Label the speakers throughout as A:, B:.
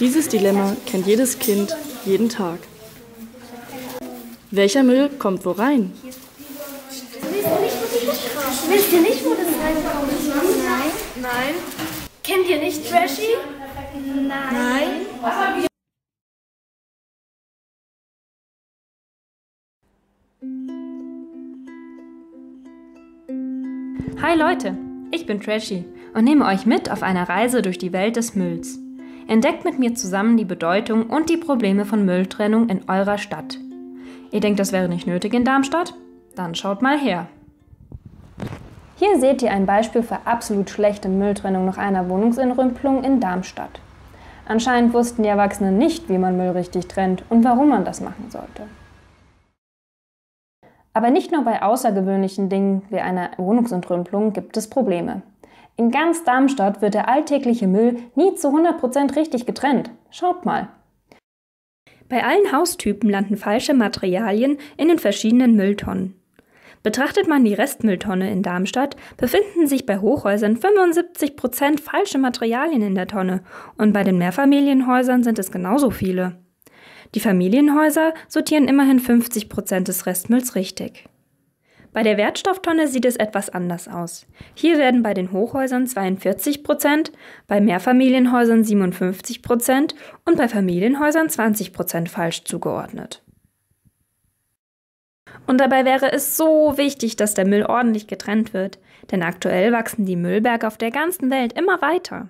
A: Dieses Dilemma kennt jedes Kind jeden Tag. Welcher Müll kommt wo rein?
B: Wisst ihr nicht, wo das reinkommt? Nein.
C: Nein.
B: Kennt ihr nicht Trashy?
C: Nein.
D: Hi Leute, ich bin Trashy und nehme euch mit auf eine Reise durch die Welt des Mülls. Entdeckt mit mir zusammen die Bedeutung und die Probleme von Mülltrennung in eurer Stadt. Ihr denkt, das wäre nicht nötig in Darmstadt? Dann schaut mal her. Hier seht ihr ein Beispiel für absolut schlechte Mülltrennung nach einer Wohnungsentrümpelung in Darmstadt. Anscheinend wussten die Erwachsenen nicht, wie man Müll richtig trennt und warum man das machen sollte. Aber nicht nur bei außergewöhnlichen Dingen wie einer Wohnungsentrümpelung gibt es Probleme. In ganz Darmstadt wird der alltägliche Müll nie zu 100% richtig getrennt. Schaut mal. Bei allen Haustypen landen falsche Materialien in den verschiedenen Mülltonnen. Betrachtet man die Restmülltonne in Darmstadt, befinden sich bei Hochhäusern 75% falsche Materialien in der Tonne und bei den Mehrfamilienhäusern sind es genauso viele. Die Familienhäuser sortieren immerhin 50% des Restmülls richtig. Bei der Wertstofftonne sieht es etwas anders aus. Hier werden bei den Hochhäusern 42% bei Mehrfamilienhäusern 57% und bei Familienhäusern 20% falsch zugeordnet. Und dabei wäre es so wichtig, dass der Müll ordentlich getrennt wird, denn aktuell wachsen die Müllberge auf der ganzen Welt immer weiter.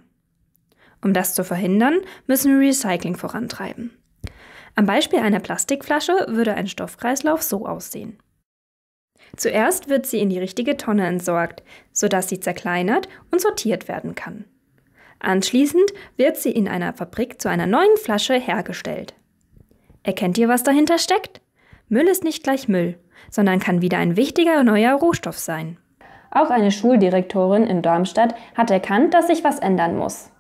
D: Um das zu verhindern, müssen wir Recycling vorantreiben. Am Beispiel einer Plastikflasche würde ein Stoffkreislauf so aussehen. Zuerst wird sie in die richtige Tonne entsorgt, sodass sie zerkleinert und sortiert werden kann. Anschließend wird sie in einer Fabrik zu einer neuen Flasche hergestellt. Erkennt ihr, was dahinter steckt? Müll ist nicht gleich Müll, sondern kann wieder ein wichtiger neuer Rohstoff sein. Auch eine Schuldirektorin in Darmstadt hat erkannt, dass sich was ändern muss.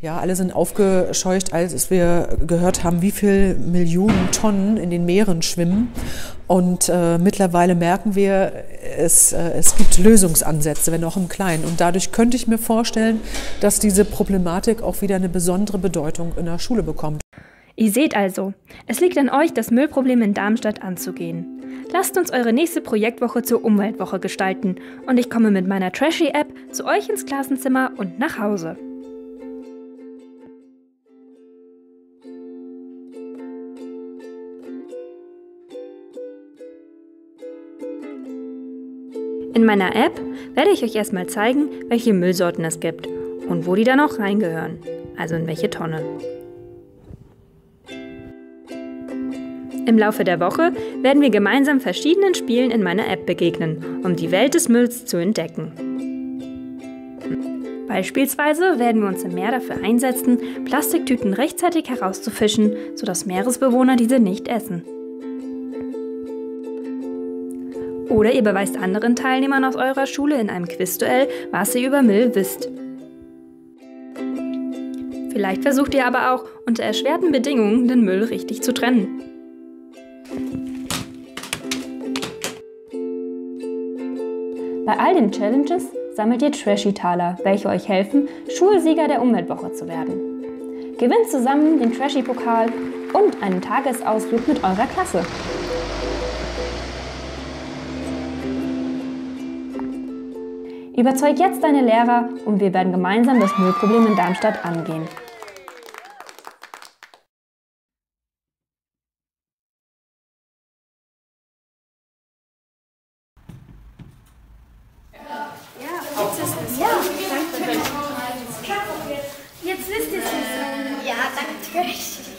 E: Ja, alle sind aufgescheucht, als wir gehört haben, wie viele Millionen Tonnen in den Meeren schwimmen. Und äh, mittlerweile merken wir, es, äh, es gibt Lösungsansätze, wenn auch im Kleinen. Und dadurch könnte ich mir vorstellen, dass diese Problematik auch wieder eine besondere Bedeutung in der Schule bekommt.
D: Ihr seht also, es liegt an euch, das Müllproblem in Darmstadt anzugehen. Lasst uns eure nächste Projektwoche zur Umweltwoche gestalten und ich komme mit meiner Trashy-App zu euch ins Klassenzimmer und nach Hause. In meiner App werde ich euch erstmal zeigen, welche Müllsorten es gibt und wo die dann auch reingehören, also in welche Tonne. Im Laufe der Woche werden wir gemeinsam verschiedenen Spielen in meiner App begegnen, um die Welt des Mülls zu entdecken. Beispielsweise werden wir uns im Meer dafür einsetzen, Plastiktüten rechtzeitig herauszufischen, sodass Meeresbewohner diese nicht essen. Oder ihr beweist anderen Teilnehmern aus eurer Schule in einem Quizduell, was ihr über Müll wisst. Vielleicht versucht ihr aber auch, unter erschwerten Bedingungen den Müll richtig zu trennen. Bei all den Challenges sammelt ihr Trashy-Taler, welche euch helfen, Schulsieger der Umweltwoche zu werden. Gewinnt zusammen den Trashy-Pokal und einen Tagesausflug mit eurer Klasse. Überzeug jetzt deine Lehrer und wir werden gemeinsam das Müllproblem in Darmstadt angehen.
B: Jetzt wisst ihr es. Ja, danke.